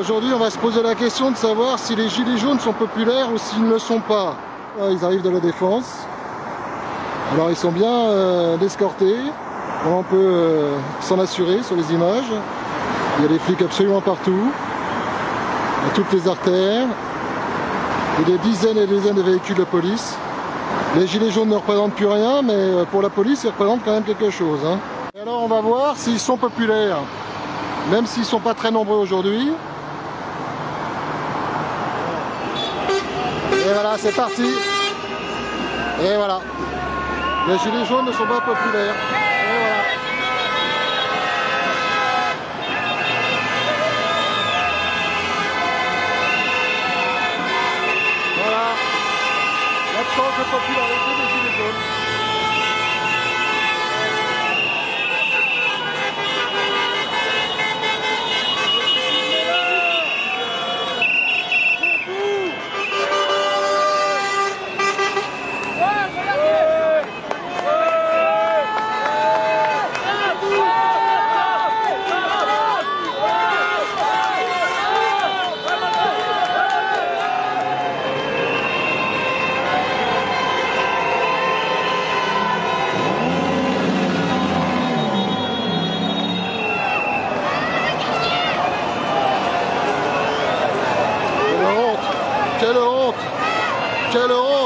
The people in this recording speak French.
Aujourd'hui, on va se poser la question de savoir si les gilets jaunes sont populaires ou s'ils ne le sont pas. Ah, ils arrivent de la défense. Alors, ils sont bien euh, escortés. On peut euh, s'en assurer sur les images. Il y a des flics absolument partout, à toutes les artères. Il y a des dizaines et des dizaines de véhicules de police. Les gilets jaunes ne représentent plus rien, mais euh, pour la police, ils représentent quand même quelque chose. hein. Et alors, on va voir s'ils sont populaires, même s'ils ne sont pas très nombreux aujourd'hui. Et c'est parti. Et voilà. Les gilets jaunes ne sont pas populaires. Et voilà. Voilà. L'absence de popularité des gilets jaunes. Quel euro